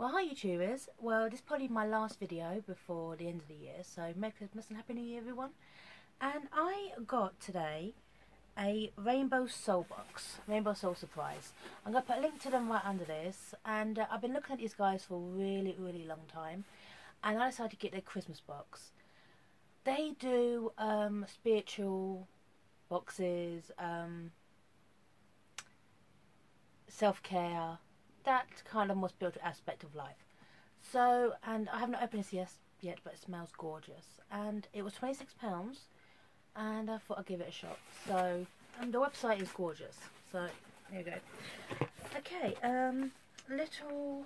Well, hi YouTubers. Well, this is probably my last video before the end of the year, so Merry Christmas and Happy New Year, everyone. And I got today a Rainbow Soul box, Rainbow Soul Surprise. I'm going to put a link to them right under this, and uh, I've been looking at these guys for a really, really long time, and I decided to get their Christmas box. They do um, spiritual boxes, um, self-care, that kind of more spiritual aspect of life. So, and I haven't opened this yet, but it smells gorgeous. And it was £26, and I thought I'd give it a shot. So, and the website is gorgeous. So, there you go. Okay, um, little...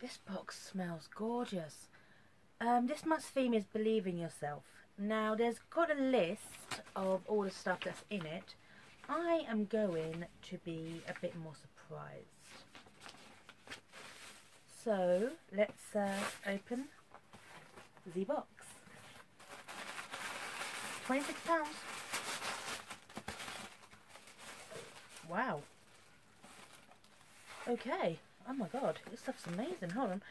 This box smells gorgeous. Um, this month's theme is Believe in Yourself. Now, there's got a list of all the stuff that's in it. I am going to be a bit more surprised. So let's uh, open the box. £26. Wow. Okay. Oh my god, this stuff's amazing. Hold on.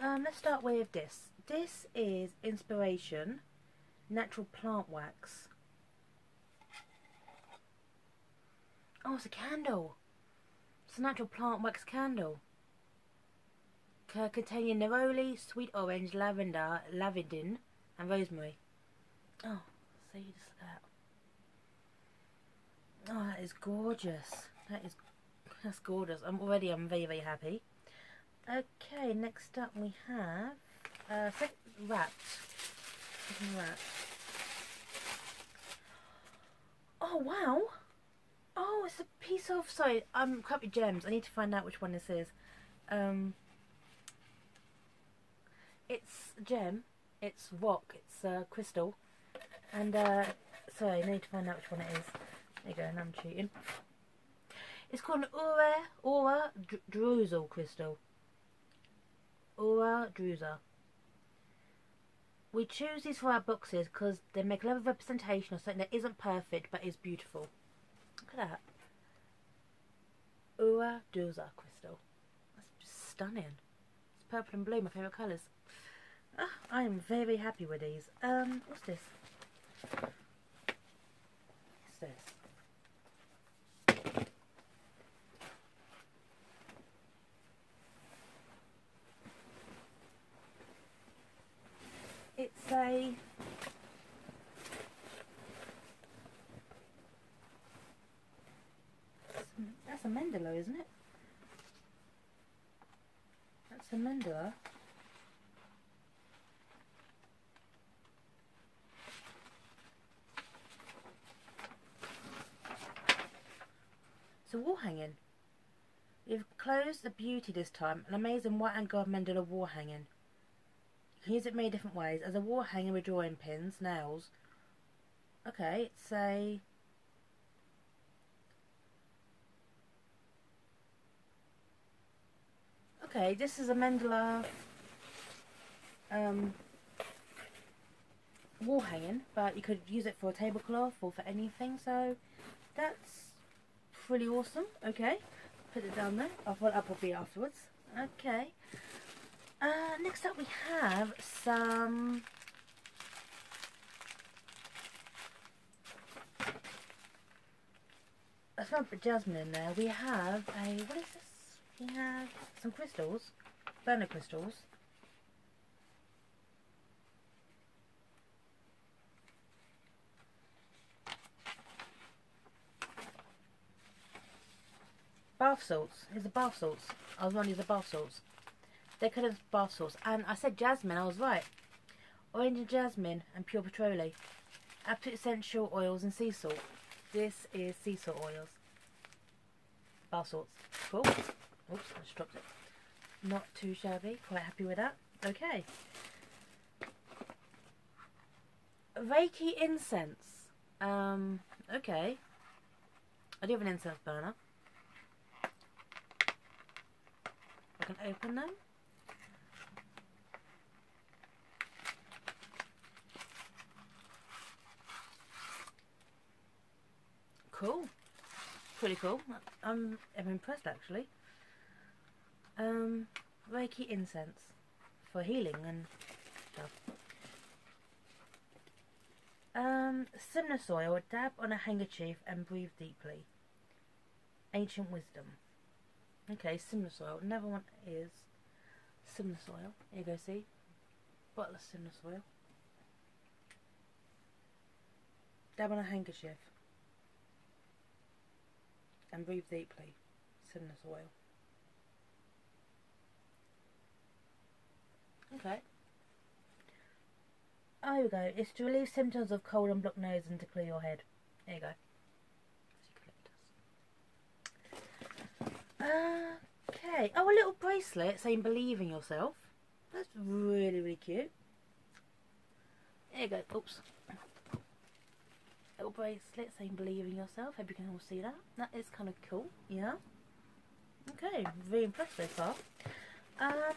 Um, let's start with this. This is Inspiration Natural Plant Wax. Oh, it's a candle. It's a natural plant wax candle. Containing neroli, sweet orange, lavender, lavender, and rosemary. Oh, see, just that. Oh, that is gorgeous. That is, that's gorgeous. I'm already, I'm very, very happy. Okay, next up we have, uh, wrapped. Wrapped. Oh, wow. Oh, it's a piece of, sorry, um, crappy gems. I need to find out which one this is. Um, it's gem, it's rock, it's uh, crystal. And, uh, sorry, I need to find out which one it is. There you go, and I'm cheating. It's called an Ura, Ura Druzel crystal. Aura Druza. We choose these for our boxes because they make a level of representation of something that isn't perfect but is beautiful. That. Ua Duza crystal. That's just stunning. It's purple and blue, my favourite colours. Oh, I am very happy with these. Um, what's this? What's this? It's a That's a mandala, isn't it? That's a mandala. It's a wall hanging. You've closed the beauty this time, an amazing white and gold mandala wall hanging. You can use it many different ways, as a wall hanging with drawing pins, nails. Okay, it's a Okay, this is a mandala um, wall hanging, but you could use it for a tablecloth or for anything, so that's pretty awesome. Okay, put it down there. I'll follow up with you afterwards. Okay. Uh, next up we have some... I smell jasmine in there. We have a... What is this? We have some crystals, burner crystals. Bath salts. Here's the bath salts. I was wondering the bath salts. They're kind of bath salts. And I said jasmine, I was right. Orange and jasmine and pure petroli. Absolute essential oils and sea salt. This is sea salt oils. Bath salts. Cool. Oops, I just dropped it. Not too shabby, quite happy with that. Okay. Reiki incense. Um, okay. I do have an incense burner. I can open them. Cool. Pretty cool. I'm, I'm impressed actually. Reiki incense for healing and stuff. Um, Simnus oil, dab on a handkerchief and breathe deeply. Ancient wisdom. Okay, Simnus oil. Another one is Simnus oil. Here you go, see? Bottle of Simnus oil. Dab on a handkerchief. And breathe deeply. Simnus oil. Okay. Oh, here we go. It's to relieve symptoms of cold and blocked nose and to clear your head. There you go. Okay. Oh, a little bracelet saying believe in yourself. That's really, really cute. There you go. Oops. Little bracelet saying believe in yourself. Hope you can all see that. That is kind of cool. Yeah. Okay. Very impressed so far. Um...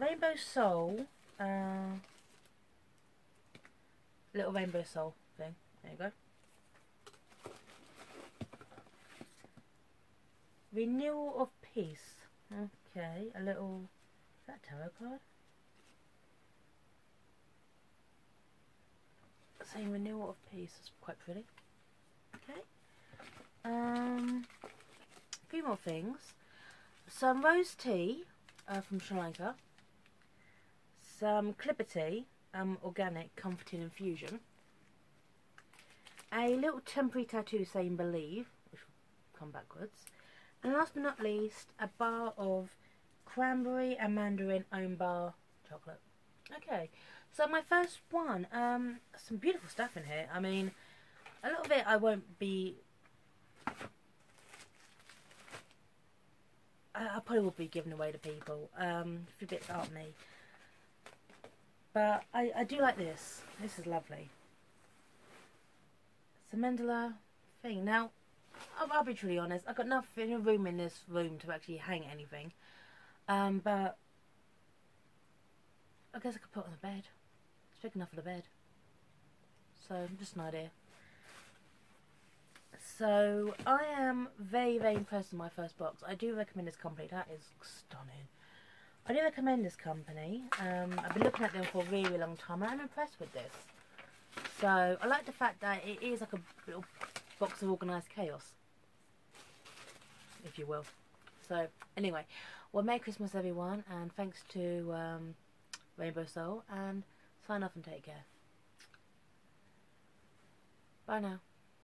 Rainbow Soul, uh, little Rainbow Soul thing. There you go. Renewal of Peace. Okay, a little. Is that tarot card? Saying Renewal of Peace. That's quite pretty. Okay. Um, a few more things. Some rose tea uh, from Sri Lanka some Clipper Tea, um, organic comforting infusion, a little temporary tattoo saying believe, which will come backwards, and last but not least, a bar of cranberry and mandarin Ombar chocolate. Okay, so my first one, um, some beautiful stuff in here. I mean, a little bit I won't be I, probably will be giving away to people. Um, a few bits aren't me. But I, I do like this. This is lovely. It's a mandala thing. Now, I'll, I'll be truly honest. I've got nothing, no room in this room to actually hang anything. Um, but I guess I could put it on the bed. It's big enough for the bed. So, just an idea. So, I am very, very impressed with my first box. I do recommend this company. That is stunning. I do recommend this company. Um, I've been looking at them for a really long time and I'm impressed with this. So I like the fact that it is like a little box of organised chaos, if you will. So anyway, well Merry Christmas everyone and thanks to um, Rainbow Soul and sign off and take care. Bye now.